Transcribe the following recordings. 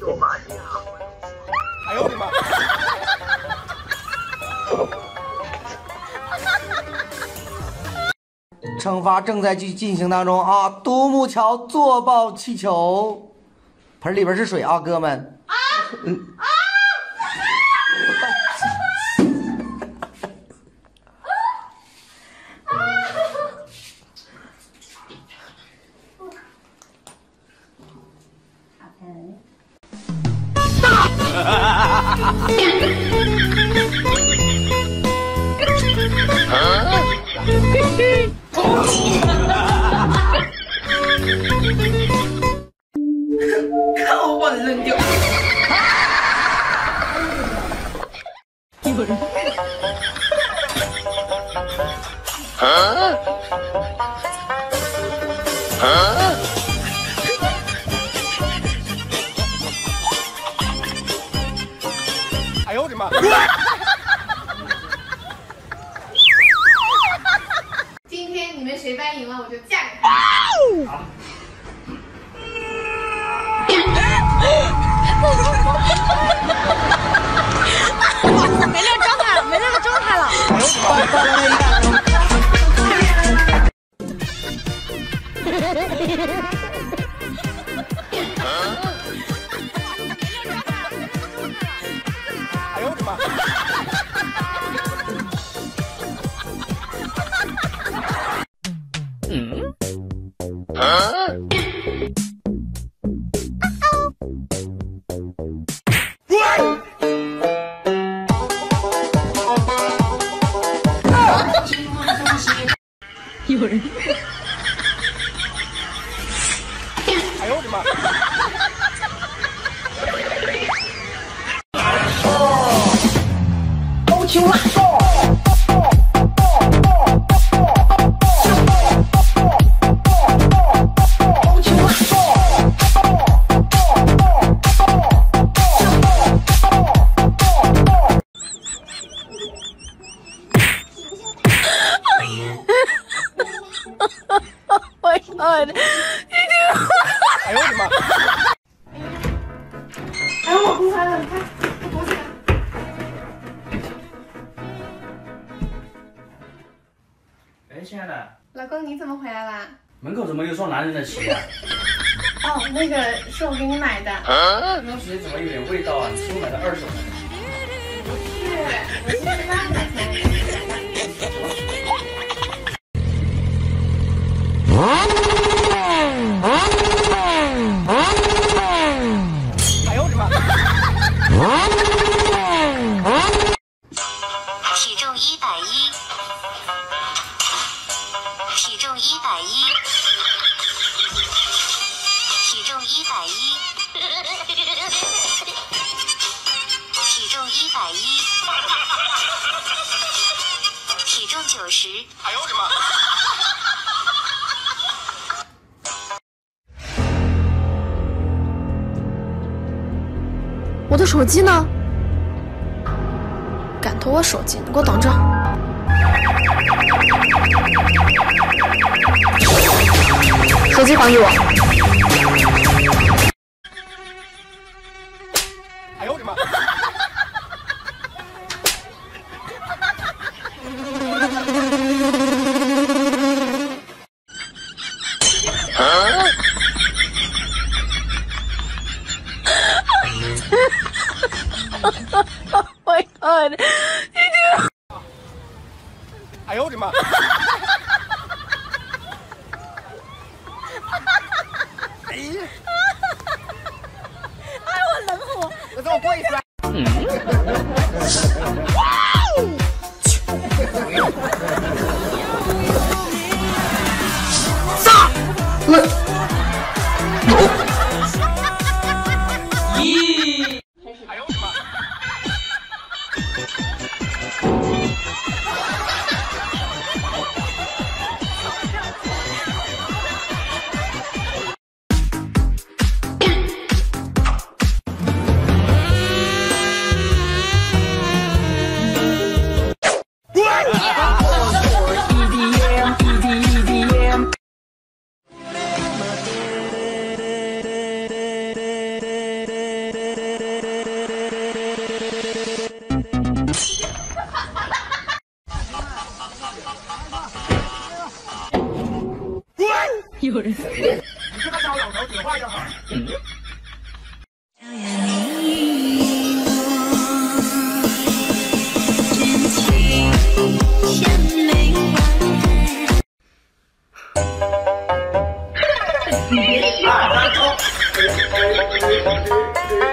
我的妈！哎呦我的妈！惩罚正在进进行当中啊！独木桥坐爆气球，盆里边是水啊，哥们。啊啊！看我把你扔掉！哎呦我的妈！今天你们谁班赢了，我就嫁给他。了。哎哎呦我的妈！我 God，的鞋啊？哦，那个是我给你买的。这双鞋怎么有点味道啊？你是我买的二手的？不是，我是十八块钱。哎呦我的妈！体重一百一，体重一百一，哎呦我的妈！我的手机呢？敢偷我手机，你给我等着！手机还给我！Huh? oh my god. Did you? I owed him up. I 我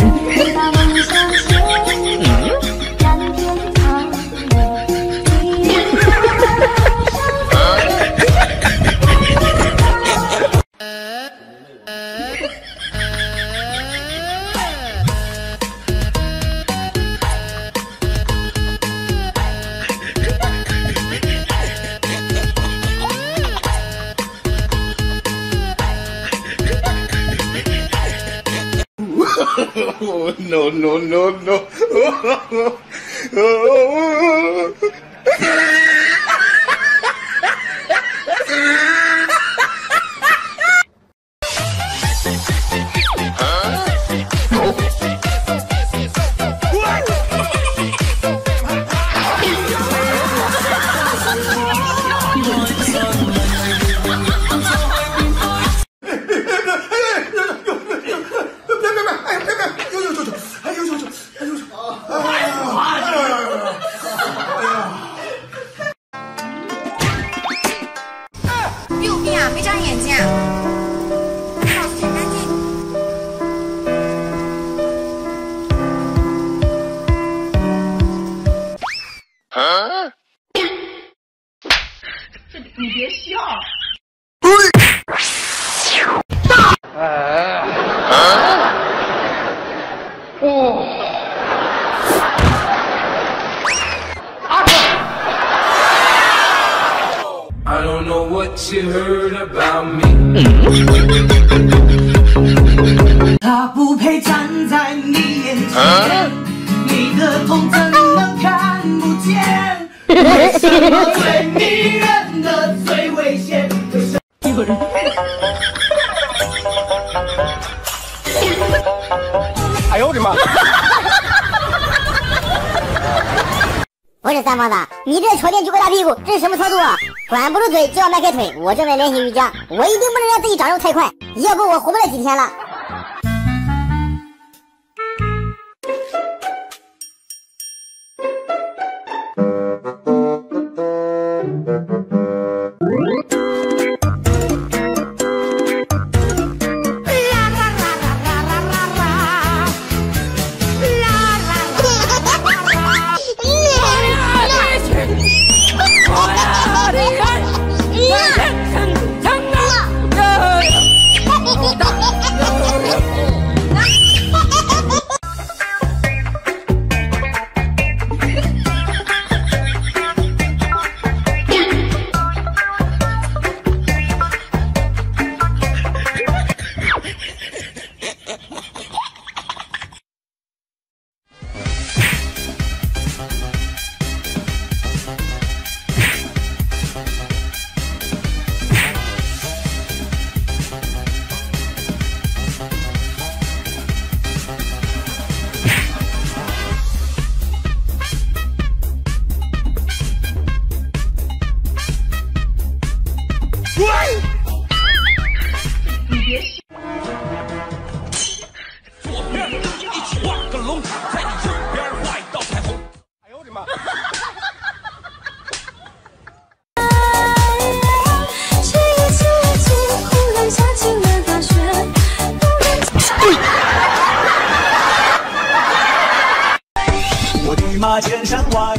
Lord. No, no, no, no. “ 他不配站在你眼前，你的痛怎能看不见？为什么最迷人的最危险？哎呦我的妈！不是三胖子，你这条件就个大屁股，这是什么操作啊？管不住嘴就要迈开腿，我正在练习瑜伽，我一定不能让自己长肉太快，要不我活不了几天了。左面一起画个龙，在你右边画一道彩虹。哎呦我的妈！哈哈哈哈哈哈哈哈哈哈哈哈！对。我立马千山外。